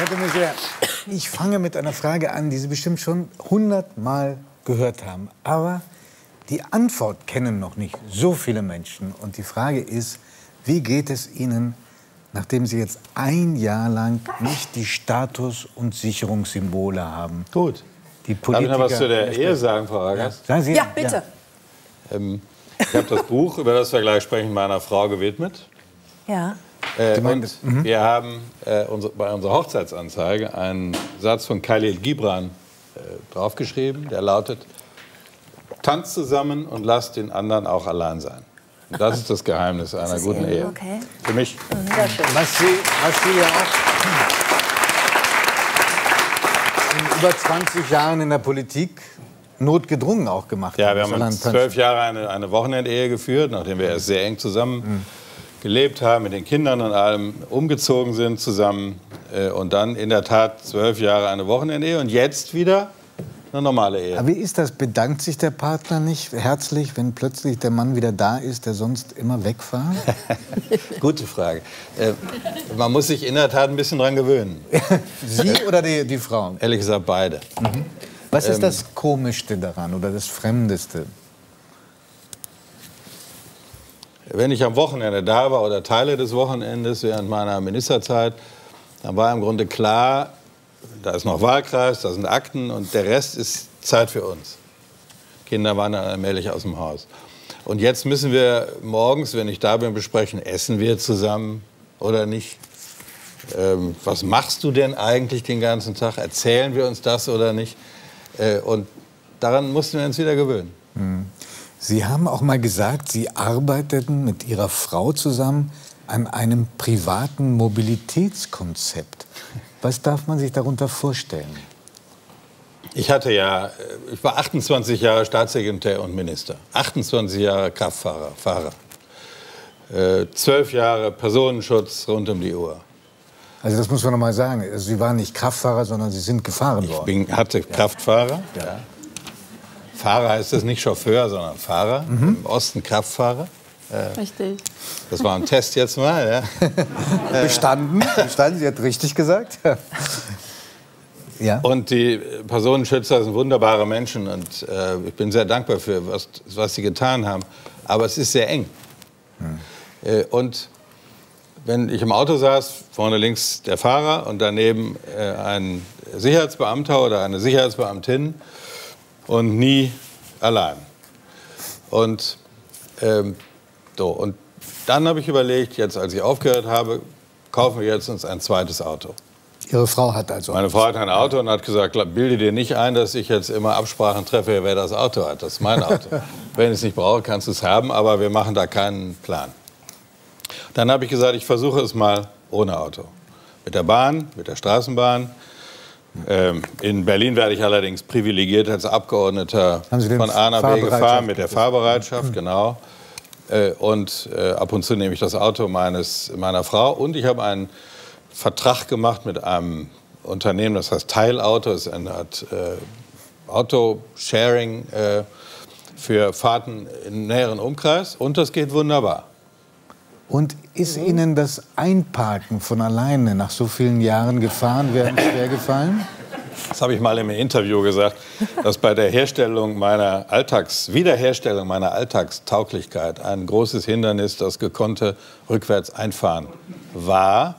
Herr de Maizière, ich fange mit einer Frage an, die Sie bestimmt schon hundertmal gehört haben. Aber die Antwort kennen noch nicht so viele Menschen. Und die Frage ist, wie geht es Ihnen, nachdem Sie jetzt ein Jahr lang nicht die Status- und Sicherungssymbole haben? Gut. Die Darf ich noch was zu der Politiker- Ehe sagen, Frau? Sagen Sie, Ja, bitte. Ähm, ich habe das Buch, über das wir gleich sprechen, meiner Frau gewidmet. Ja. Äh, und wir haben äh, unsere, bei unserer Hochzeitsanzeige einen Satz von Khalil Gibran äh, draufgeschrieben, der lautet, tanzt zusammen und lasst den anderen auch allein sein. Und das ist das Geheimnis einer ist guten Ehe, okay. Für mich. Schön. Was Sie, was Sie ja auch in über 20 Jahren in der Politik notgedrungen auch gemacht Ja, haben. wir haben zwölf Jahre eine, eine Wochenendehe geführt, nachdem wir erst sehr eng zusammen gelebt haben, mit den Kindern und allem umgezogen sind zusammen. Äh, Und dann in der Tat zwölf Jahre eine Wochenendehe und jetzt wieder eine normale Ehe. Aber wie ist das? Bedankt sich der Partner nicht herzlich, wenn plötzlich der Mann wieder da ist, der sonst immer weg war? Gute Frage. Äh, man muss sich in der Tat ein bisschen dran gewöhnen. Sie oder die, die Frau? Ehrlich gesagt, beide. Was Ähm. ist das Komischste daran oder das Fremdeste? Wenn ich am Wochenende da war oder Teile des Wochenendes während meiner Ministerzeit, dann war im Grunde klar, da ist noch Wahlkreis, da sind Akten und der Rest ist Zeit für uns. Kinder waren dann allmählich aus dem Haus. Und jetzt müssen wir morgens, wenn ich da bin, besprechen, essen wir zusammen oder nicht? Ähm, was machst du denn eigentlich den ganzen Tag? Erzählen wir uns das oder nicht? Äh, und daran mussten wir uns wieder gewöhnen. Sie haben auch mal gesagt, Sie arbeiteten mit Ihrer Frau zusammen an einem privaten Mobilitätskonzept. Was darf man sich darunter vorstellen? Ich hatte ja, äh, ich war 28 Jahre Staatssekretär und Minister, 28 Jahre Kraftfahrer, Fahrer, äh, 12 Jahre Personenschutz rund um die Uhr. Also das muss man noch mal sagen. Also Sie waren nicht Kraftfahrer, sondern Sie sind gefahren Ich worden. bin, hatte Kraftfahrer. Ja. Fahrer heißt es nicht Chauffeur, sondern Fahrer. Mhm. Im Osten Kraftfahrer. Richtig. Das war ein Test jetzt mal. Ja. Bestanden, bestanden. Sie hat richtig gesagt. ja. Und die Personenschützer sind wunderbare Menschen und äh, ich bin sehr dankbar für, was, was sie getan haben. Aber es ist sehr eng. Äh, und wenn ich im Auto saß, vorne links der Fahrer und daneben äh, ein Sicherheitsbeamter oder eine Sicherheitsbeamtin und nie allein. Und, ähm, so, und dann habe ich überlegt, jetzt als ich aufgehört habe, kaufen wir jetzt uns ein zweites Auto. Ihre Frau hat also. Meine Frau hat ein Auto und hat gesagt, "Glaub, bilde dir nicht ein, dass ich jetzt immer Absprachen treffe, wer das Auto hat. Das ist mein Auto. Wenn ich es nicht brauche, kannst du es haben, aber wir machen da keinen Plan. Dann habe ich gesagt, ich versuche es mal ohne Auto. Mit der Bahn, mit der Straßenbahn. Ähm, in Berlin werde ich allerdings privilegiert als Abgeordneter von A nach B gefahren, mit der? Fahrbereitschaft, genau. Äh, und äh, ab und zu nehme ich das Auto meines, meiner Frau. Und ich habe einen Vertrag gemacht mit einem Unternehmen, das heißt Teilauto, das ist eine Art äh, Autosharing äh, für Fahrten im näheren Umkreis. Und das geht wunderbar. Und ist Ihnen das Einparken von alleine nach so vielen Jahren gefahren werden schwer gefallen? Das habe ich mal im Interview gesagt, dass bei der Herstellung meiner Alltags, Wiederherstellung meiner Alltagstauglichkeit ein großes Hindernis das gekonnte rückwärts einfahren war.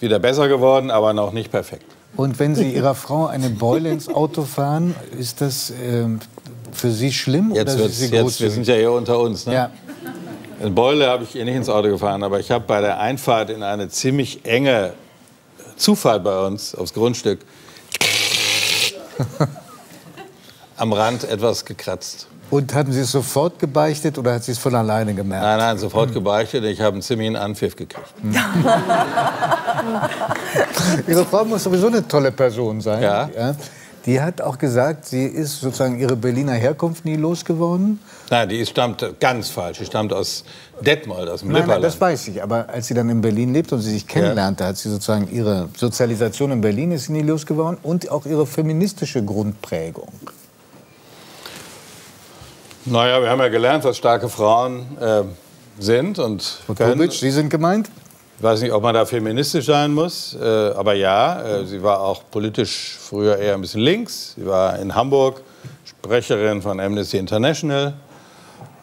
Wieder besser geworden, aber noch nicht perfekt. Und wenn Sie Ihrer Frau eine Beule ins Auto fahren, ist das ähm, für Sie schlimm Jetzt oder ist sie jetzt, wir sind ja hier unter uns. Ne? Ja. Eine Beule habe ich ihr nicht ins Auto gefahren, aber ich habe bei der Einfahrt in eine ziemlich enge Zufahrt bei uns aufs Grundstück am Rand etwas gekratzt. Und haben Sie es sofort gebeichtet oder hat sie es von alleine gemerkt? Nein, nein, sofort gebeichtet. Ich habe einen ziemlichen Anpfiff gekriegt. Ihre Frau muss sowieso eine tolle Person sein. Ja. Die hat auch gesagt, sie ist sozusagen ihre Berliner Herkunft nie losgeworden. Nein, die stammt ganz falsch. Die stammt aus Detmold, aus dem Nein, nein, das weiß ich. Aber als sie dann in Berlin lebt und sie sich kennenlernte, hat sie sozusagen ihre Sozialisation in Berlin ist sie nie losgeworden und auch ihre feministische Grundprägung. Naja, wir haben ja gelernt, was starke Frauen äh, sind und. Kobic, Sie sind gemeint? Ich weiß nicht, ob man da feministisch sein muss, äh, aber ja, äh, sie war auch politisch früher eher ein bisschen links. Sie war in Hamburg Sprecherin von Amnesty International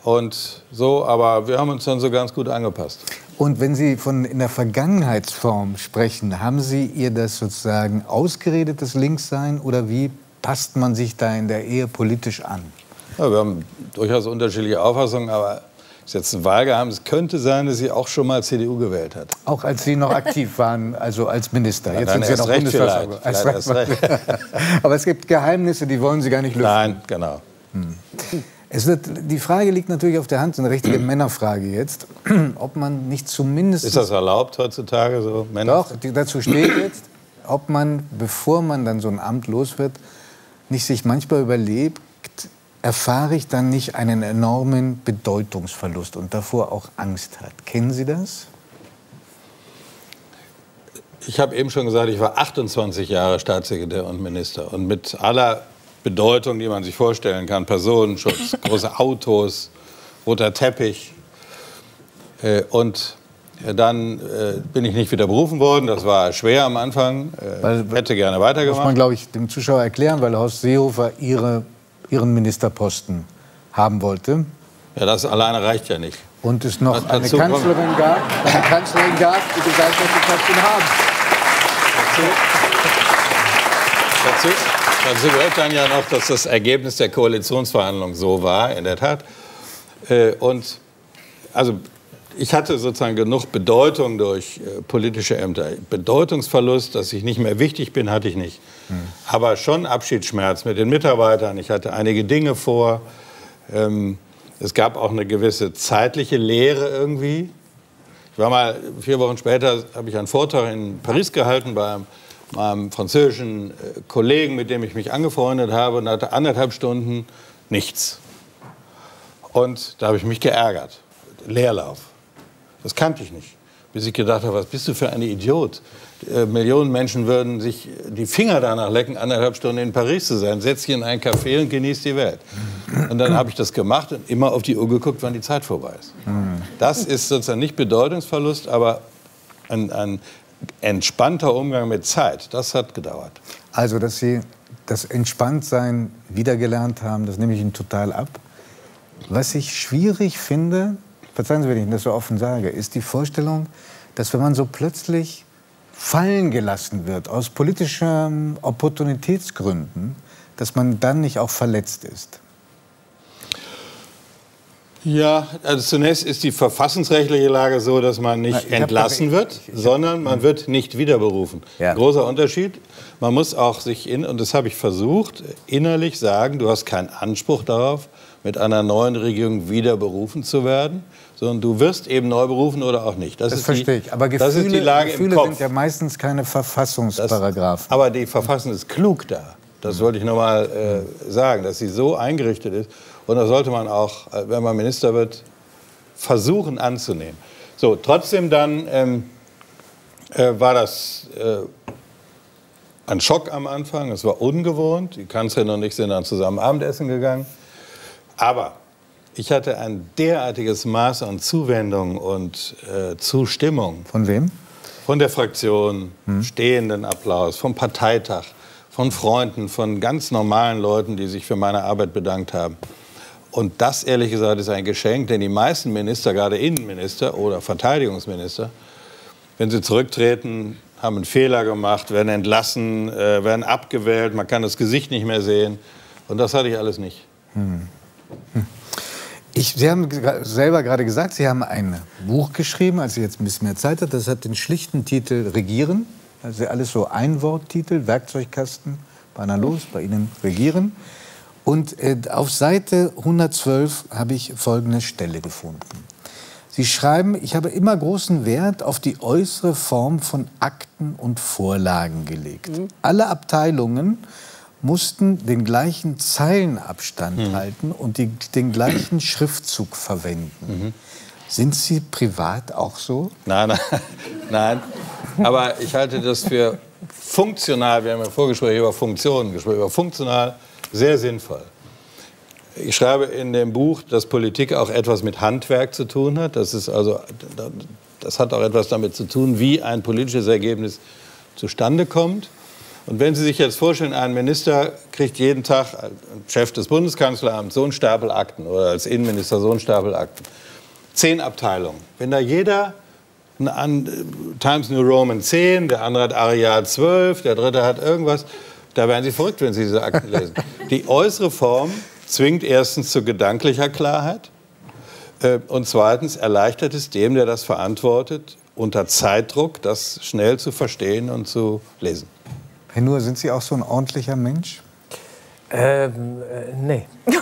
und so, aber wir haben uns dann so ganz gut angepasst. Und wenn Sie von in der Vergangenheitsform sprechen, haben Sie ihr das sozusagen ausgeredetes Linkssein oder wie passt man sich da in der Ehe politisch an? Ja, wir haben durchaus unterschiedliche Auffassungen, aber ist jetzt ein Wahlgeheim. Es könnte sein, dass sie auch schon mal CDU gewählt hat. Auch als Sie noch aktiv waren, also als Minister. Jetzt sind Sie noch Bundesversammlung. Aber es gibt Geheimnisse, die wollen Sie gar nicht lösen. Nein, genau. Hm. Es wird, die Frage liegt natürlich auf der Hand, eine richtige Männerfrage jetzt, ob man nicht zumindest... Ist das erlaubt heutzutage so? Männer? Doch, dazu steht jetzt, ob man, bevor man dann so ein Amt los wird, nicht sich manchmal überlegt, erfahre ich dann nicht einen enormen Bedeutungsverlust und davor auch Angst hat. Kennen Sie das? Ich habe eben schon gesagt, ich war 28 Jahre Staatssekretär und Minister. Und mit aller Bedeutung, die man sich vorstellen kann, Personenschutz, große Autos, roter Teppich. Äh, und dann äh, bin ich nicht wieder berufen worden. Das war schwer am Anfang. Äh, weil, hätte gerne weitergemacht. Muss man, glaube ich, dem Zuschauer erklären, weil Horst Seehofer Ihre ihren Ministerposten haben wollte. Ja, das alleine reicht ja nicht. Und es noch eine Kanzlerin, gab, eine Kanzlerin gab, die gesagt hat, ich möchte ihn haben. Dazu, dazu, dazu gehört dann ja noch, dass das Ergebnis der Koalitionsverhandlungen so war, in der Tat. Äh, und also ich hatte sozusagen genug Bedeutung durch äh, politische Ämter. Bedeutungsverlust, dass ich nicht mehr wichtig bin, hatte ich nicht. Hm. Aber schon Abschiedsschmerz mit den Mitarbeitern. Ich hatte einige Dinge vor. Ähm, es gab auch eine gewisse zeitliche Lehre irgendwie. Ich war mal, vier Wochen später, habe ich einen Vortrag in Paris gehalten bei meinem französischen äh, Kollegen, mit dem ich mich angefreundet habe und hatte anderthalb Stunden nichts. Und da habe ich mich geärgert. Leerlauf. Das kannte ich nicht. Bis ich gedacht habe, was bist du für ein Idiot? Äh, Millionen Menschen würden sich die Finger danach lecken, anderthalb Stunden in Paris zu sein. Setz dich in ein Café und genieß die Welt. Und dann habe ich das gemacht und immer auf die Uhr geguckt, wann die Zeit vorbei ist. Das ist sozusagen nicht Bedeutungsverlust, aber ein, ein entspannter Umgang mit Zeit. Das hat gedauert. Also, dass Sie das Entspanntsein wiedergelernt haben, das nehme ich Ihnen total ab. Was ich schwierig finde, verzeihen Sie, wenn ich das so offen sage, ist die Vorstellung, dass wenn man so plötzlich fallen gelassen wird aus politischen Opportunitätsgründen, dass man dann nicht auch verletzt ist. Ja, also zunächst ist die verfassungsrechtliche Lage so, dass man nicht Na, entlassen doch, wird, ich, ich, sondern man wird nicht wiederberufen. Ja. Großer Unterschied. Man muss auch sich in, und das habe ich versucht, innerlich sagen, du hast keinen Anspruch darauf, mit einer neuen Regierung wiederberufen zu werden sondern du wirst eben neu berufen oder auch nicht. Das, das verstehe die, ich. Aber Gefühle, das ist die Lage Gefühle im Kopf. sind ja meistens keine Verfassungsparagraphen. Das, aber die Verfassung ist klug da. Das wollte ich noch mal äh, sagen, dass sie so eingerichtet ist. Und das sollte man auch, äh, wenn man Minister wird, versuchen anzunehmen. So, trotzdem dann ähm, äh, war das äh, ein Schock am Anfang. Es war ungewohnt. Die Kanzlerin und ich sind dann zusammen Abendessen gegangen. Aber ich hatte ein derartiges Maß an Zuwendung und äh, Zustimmung. Von wem? Von der Fraktion, hm. stehenden Applaus, vom Parteitag, von Freunden, von ganz normalen Leuten, die sich für meine Arbeit bedankt haben. Und das, ehrlich gesagt, ist ein Geschenk, denn die meisten Minister, gerade Innenminister oder Verteidigungsminister, wenn sie zurücktreten, haben einen Fehler gemacht, werden entlassen, äh, werden abgewählt, man kann das Gesicht nicht mehr sehen. Und das hatte ich alles nicht. Hm. Ich, Sie haben selber gerade gesagt, Sie haben ein Buch geschrieben, als Sie jetzt ein bisschen mehr Zeit hat. Das hat den schlichten Titel Regieren. Also alles so Einworttitel, Werkzeugkasten, Banner los, bei Ihnen Regieren. Und äh, auf Seite 112 habe ich folgende Stelle gefunden. Sie schreiben, ich habe immer großen Wert auf die äußere Form von Akten und Vorlagen gelegt. Mhm. Alle Abteilungen mussten den gleichen Zeilenabstand mhm. halten und die, den gleichen Schriftzug verwenden. Mhm. Sind Sie privat auch so? Nein, nein, nein. Aber ich halte das für funktional. Wir haben ja Vorgespräche über Funktionen gesprochen, über funktional sehr sinnvoll. Ich schreibe in dem Buch, dass Politik auch etwas mit Handwerk zu tun hat. Das ist also das hat auch etwas damit zu tun, wie ein politisches Ergebnis zustande kommt. Und wenn Sie sich jetzt vorstellen, ein Minister kriegt jeden Tag, Chef des Bundeskanzleramts, so einen Stapel Akten oder als Innenminister so einen Stapel Akten. Zehn Abteilungen. Wenn da jeder an Times New Roman 10, der andere hat Arial 12, der dritte hat irgendwas, da werden Sie verrückt, wenn Sie diese Akten lesen. Die äußere Form zwingt erstens zu gedanklicher Klarheit äh, und zweitens erleichtert es dem, der das verantwortet, unter Zeitdruck das schnell zu verstehen und zu lesen. Herr Nuhr, sind Sie auch so ein ordentlicher Mensch? Ähm, äh, nee. also,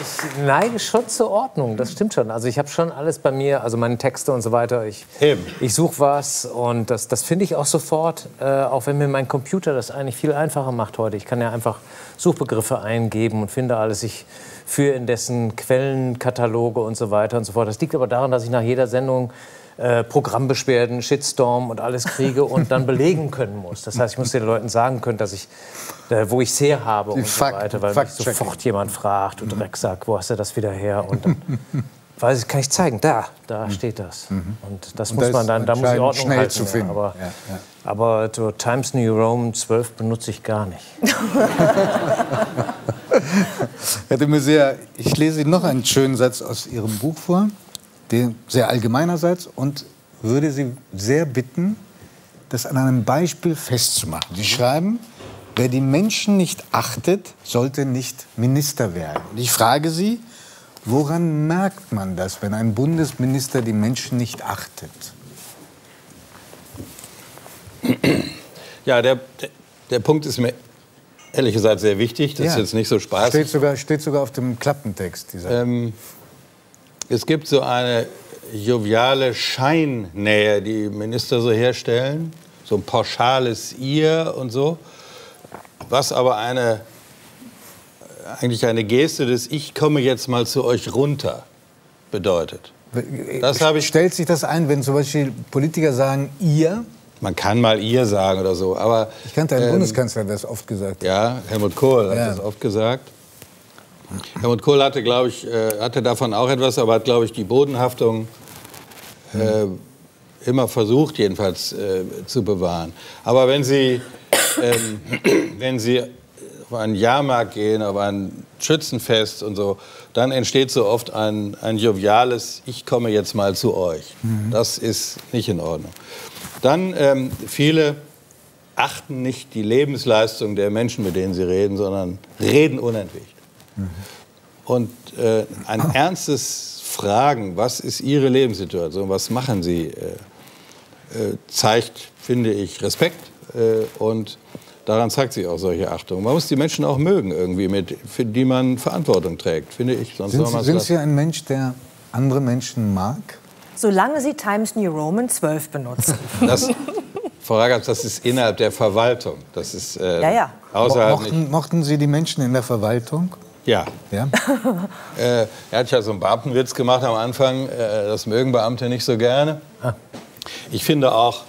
ich, ich neige schon zur Ordnung, das stimmt schon. Also ich habe schon alles bei mir, also meine Texte und so weiter. Ich, ich suche was und das, das finde ich auch sofort, äh, auch wenn mir mein Computer das eigentlich viel einfacher macht heute. Ich kann ja einfach Suchbegriffe eingeben und finde alles. Ich führe in dessen Quellenkataloge und so weiter und so fort. Das liegt aber daran, dass ich nach jeder Sendung äh, Programmbeschwerden, Shitstorm und alles kriege und dann belegen können muss. Das heißt, ich muss den Leuten sagen können, dass ich, äh, wo ich es her habe und so weiter, weil mich sofort jemand fragt, du mhm. Drecksack, wo hast du das wieder her? Und dann weiß ich, kann ich zeigen, da, da mhm. steht das. Mhm. Und das und muss das man dann, da muss ich Ordnung schnell halten. Zu finden. Ja, aber, ja, ja. aber so Times New Roman 12 benutze ich gar nicht. Herr de Maizière, ich lese Ihnen noch einen schönen Satz aus Ihrem Buch vor sehr allgemeinerseits und würde Sie sehr bitten, das an einem Beispiel festzumachen. Sie schreiben, wer die Menschen nicht achtet, sollte nicht Minister werden. Und ich frage Sie, woran merkt man das, wenn ein Bundesminister die Menschen nicht achtet? Ja, der, der Punkt ist mir ehrlich gesagt sehr wichtig. Das ja. ist jetzt nicht so spaßig. Steht sogar, steht sogar auf dem Klappentext. Dieser. Ähm, es gibt so eine joviale Scheinnähe, die Minister so herstellen, so ein pauschales Ihr und so, was aber eine, eigentlich eine Geste des Ich komme jetzt mal zu euch runter bedeutet. Das ich Stellt sich das ein, wenn zum Beispiel Politiker sagen Ihr? Man kann mal ihr sagen oder so, aber... Ich kannte einen ähm, Bundeskanzler, der das oft gesagt hat. Ja, Helmut Kohl hat ja. das oft gesagt. Helmut Kohl hatte, glaube ich, äh, hatte davon auch etwas, aber hat, glaube ich, die Bodenhaftung äh, immer versucht, jedenfalls äh, zu bewahren. Aber wenn Sie, ähm, wenn Sie auf einen Jahrmarkt gehen, auf ein Schützenfest und so, dann entsteht so oft ein, ein joviales Ich komme jetzt mal zu euch. Mhm. Das ist nicht in Ordnung. Dann ähm, viele achten nicht die Lebensleistung der Menschen, mit denen sie reden, sondern reden unentwegt. Und äh, ein ernstes Fragen, was ist Ihre Lebenssituation, was machen Sie, äh, äh, zeigt, finde ich, Respekt äh, und daran zeigt sich auch solche Achtung. Man muss die Menschen auch mögen irgendwie, mit, für die man Verantwortung trägt, finde ich. Sonst sind Sie, sind Sie ein Mensch, der andere Menschen mag? Solange Sie Times New Roman 12 benutzen. Das, Frau Ragaz, das ist innerhalb der Verwaltung. Das ist äh, ja, ja. außerhalb mochten, mochten Sie die Menschen in der Verwaltung? Ja. ja? äh, er hat ja so einen Beamtenwitz gemacht am Anfang. Äh, das mögen Beamte nicht so gerne. Ah. Ich finde auch,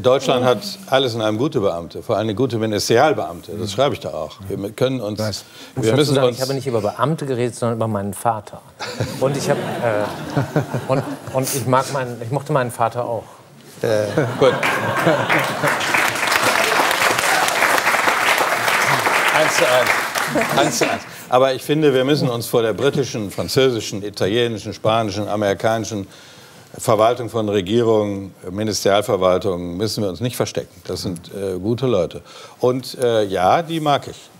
Deutschland hat alles in einem gute Beamte, vor allem gute Ministerialbeamte. Das schreibe ich da auch. Wir können uns. Was? Wir müssen sagen, uns ich habe nicht über Beamte geredet, sondern über meinen Vater. Und ich, hab, äh, und, und ich, mag meinen, ich mochte meinen Vater auch. Äh, gut. eins zu eins. Eins zu eins. Aber ich finde, wir müssen uns vor der britischen, französischen, italienischen, spanischen, amerikanischen Verwaltung von Regierungen, Ministerialverwaltungen, müssen wir uns nicht verstecken. Das sind äh, gute Leute. Und äh, ja, die mag ich.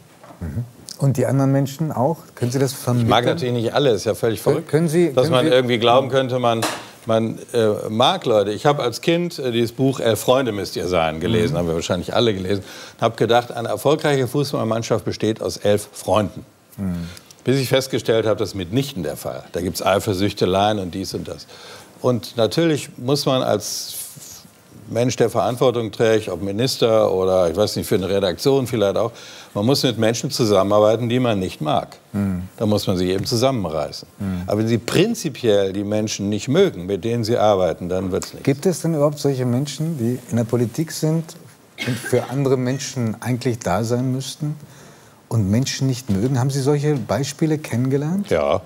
Mhm. Und die anderen Menschen auch? Können Sie das vermitteln? Ich mag natürlich nicht alle, ist ja völlig verrückt. Können Sie, dass man Sie irgendwie glauben könnte, man, man äh, mag Leute. Ich habe als Kind äh, dieses Buch Elf Freunde müsst ihr sein gelesen, mhm. haben wir wahrscheinlich alle gelesen. Und habe gedacht, eine erfolgreiche Fußballmannschaft besteht aus elf Freunden. Mhm. Bis ich festgestellt habe, das ist mitnichten der Fall. Da gibt es Eifersüchteleien und dies und das. Und natürlich muss man als Mensch, der Verantwortung trägt, ob Minister oder ich weiß nicht, für eine Redaktion vielleicht auch, man muss mit Menschen zusammenarbeiten, die man nicht mag. Mhm. Da muss man sich eben zusammenreißen. Mhm. Aber wenn Sie prinzipiell die Menschen nicht mögen, mit denen Sie arbeiten, dann wird es nicht. Gibt es denn überhaupt solche Menschen, die in der Politik sind und für andere Menschen eigentlich da sein müssten? und Menschen nicht mögen. Haben Sie solche Beispiele kennengelernt? Ja.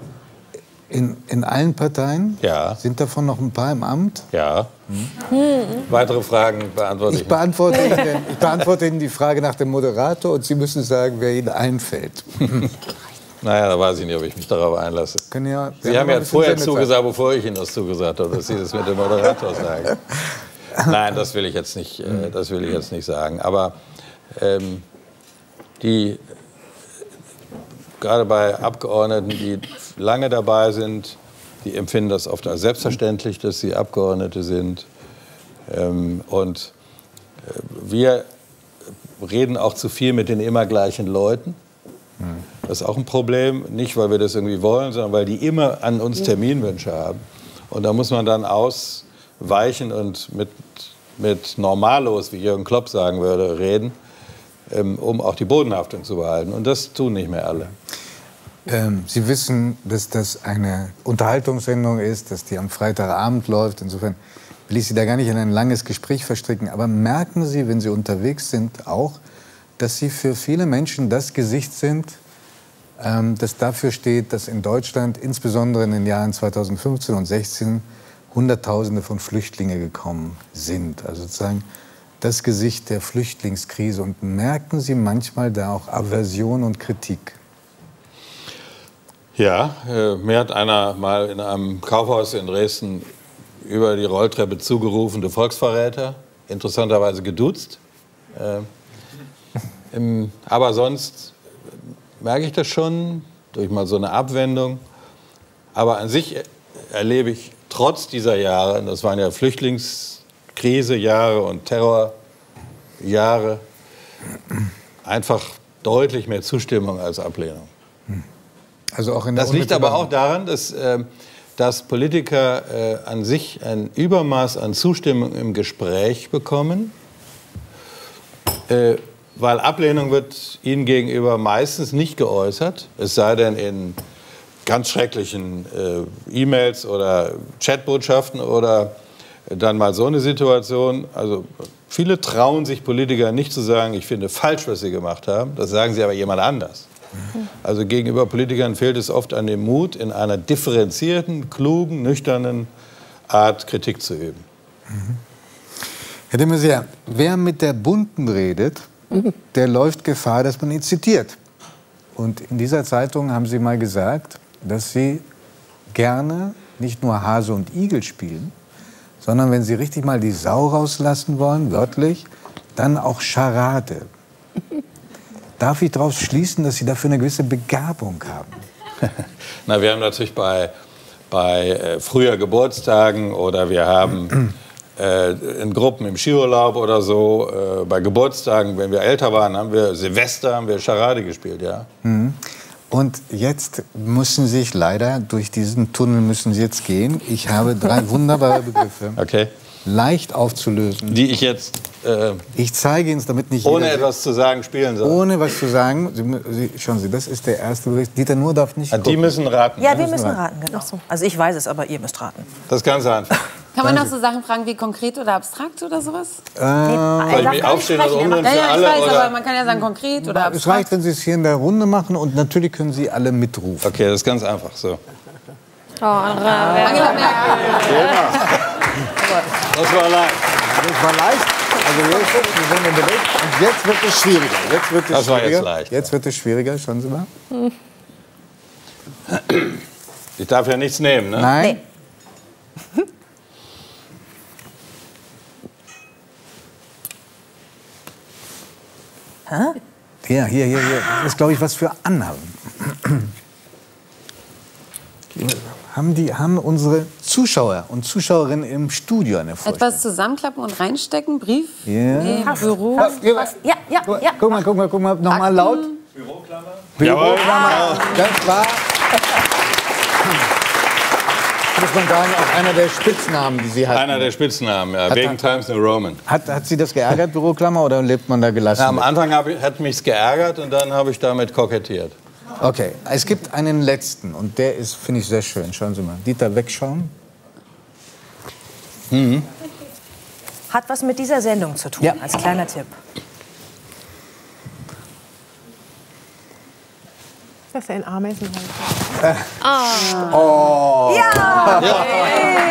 In, in allen Parteien? Ja. Sind davon noch ein paar im Amt? Ja. Hm. Weitere Fragen beantworte ich. Ich beantworte, Ihnen, ich beantworte Ihnen die Frage nach dem Moderator und Sie müssen sagen, wer Ihnen einfällt. Naja, da weiß ich nicht, ob ich mich darauf einlasse. Können ja, Sie haben ja vorher zugesagt, bevor ich Ihnen das zugesagt habe, dass Sie das mit dem Moderator sagen. Nein, das will ich jetzt nicht, äh, das will ich jetzt nicht sagen. Aber ähm, die, gerade bei Abgeordneten, die lange dabei sind, die empfinden das oft als selbstverständlich, dass sie Abgeordnete sind. Ähm, und äh, wir reden auch zu viel mit den immer gleichen Leuten. Das ist auch ein Problem, nicht weil wir das irgendwie wollen, sondern weil die immer an uns Terminwünsche haben. Und da muss man dann ausweichen und mit, mit Normalos, wie Jürgen Klopp sagen würde, reden, um auch die Bodenhaftung zu behalten. Und das tun nicht mehr alle. Ähm, Sie wissen, dass das eine Unterhaltungssendung ist, dass die am Freitagabend läuft. Insofern will ich Sie da gar nicht in ein langes Gespräch verstricken. Aber merken Sie, wenn Sie unterwegs sind, auch, dass Sie für viele Menschen das Gesicht sind, ähm, das dafür steht, dass in Deutschland insbesondere in den Jahren 2015 und 2016 Hunderttausende von Flüchtlingen gekommen sind. Also sozusagen das Gesicht der Flüchtlingskrise. Und merken Sie manchmal da auch Aversion und Kritik? Ja, äh, mir hat einer mal in einem Kaufhaus in Dresden über die Rolltreppe zugerufen, du Volksverräter, interessanterweise geduzt. Äh, im, aber sonst merke ich das schon durch mal so eine Abwendung. Aber an sich erlebe ich trotz dieser Jahre, das waren ja Flüchtlingskrise-Jahre und Terrorjahre, einfach deutlich mehr Zustimmung als Ablehnung. Also auch in das liegt aber auch daran, dass, äh, dass Politiker äh, an sich ein Übermaß an Zustimmung im Gespräch bekommen. Äh, weil Ablehnung wird ihnen gegenüber meistens nicht geäußert, es sei denn in ganz schrecklichen äh, E-Mails oder Chatbotschaften oder dann mal so eine Situation. Also viele trauen sich Politiker nicht zu sagen, ich finde falsch, was sie gemacht haben. Das sagen sie aber jemand anders. Also gegenüber Politikern fehlt es oft an dem Mut, in einer differenzierten, klugen, nüchternen Art Kritik zu üben. Herr de Maizière, wer mit der Bunten redet, der läuft Gefahr, dass man ihn zitiert. Und in dieser Zeitung haben Sie mal gesagt, dass Sie gerne nicht nur Hase und Igel spielen, sondern wenn Sie richtig mal die Sau rauslassen wollen, wörtlich, dann auch Charade. Darf ich daraus schließen, dass Sie dafür eine gewisse Begabung haben? Na, wir haben natürlich bei, bei äh, früher Geburtstagen oder wir haben äh, in Gruppen im Skiurlaub oder so, äh, bei Geburtstagen, wenn wir älter waren, haben wir Silvester, haben wir Charade gespielt, ja. Mhm. Und jetzt müssen Sie sich leider durch diesen Tunnel müssen Sie jetzt gehen. Ich habe drei wunderbare Begriffe. Okay. Leicht aufzulösen. Die ich jetzt. Äh, ich zeige Ihnen es, damit nicht. Ohne etwas zu sagen spielen soll. Ohne was zu sagen. Sie, Sie, schauen Sie, das ist der erste Begriff. Dieter Nur darf nicht. Ah, die müssen raten. Ja, wir müssen raten, genau. Also ich weiß es, aber ihr müsst raten. Das ist ganz einfach. Kann man noch so Sachen fragen wie konkret oder abstrakt oder sowas? Äh, Soll ich mich aufstehen und umdrehen ja, für ja, ich alle? weiß, oder? aber man kann ja sagen konkret oder es abstrakt. reicht, wenn Sie es hier in der Runde machen und natürlich können Sie alle mitrufen. Okay, das ist ganz einfach so. Angela Merkel. Das war leicht. Das war leicht. Also jetzt, wir sind unterwegs. Und jetzt wird es schwieriger. Jetzt wird es Das war jetzt schwieriger. leicht. Jetzt wird es schwieriger. Schauen Sie mal. Ich darf ja nichts nehmen, ne? Nein. Hä? Ja, hier, hier, hier. Das ist, glaube ich, was für Anna. Haben, die, haben unsere Zuschauer und Zuschauerinnen im Studio eine Vorstellung? Etwas zusammenklappen und reinstecken, Brief, Ja. nee, Büro. Ja, ja, Ja, ja, Guck, ja. guck mal, guck mal, guck mal, nochmal laut. Jawohl. Büroklammer. Das war, muss man sagen, auch einer der Spitznamen, die Sie hatten. Einer der Spitznamen, ja, wegen Times New Roman. Hat, hat Sie das geärgert, Büroklammer, oder lebt man da gelassen? Na, am? Anfang hab ich, hat mich geärgert und dann habe ich damit kokettiert. Okay, es gibt einen letzten und der ist, finde ich, sehr schön. Schauen Sie mal. Dieter, wegschauen. Hat was mit dieser Sendung zu tun, Ja. als kleiner Tipp. dass er ein Ameisenhaufen Oh. Ja.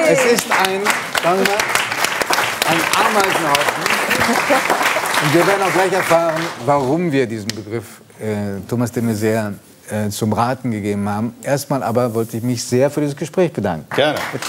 Es ist ein, sagen wir ein Ameisenhaufen. Und wir werden auch gleich erfahren, warum wir diesen Begriff äh, Thomas de Maizière äh, zum Raten gegeben haben. Erstmal aber wollte ich mich sehr für dieses Gespräch bedanken. Gerne. Ja?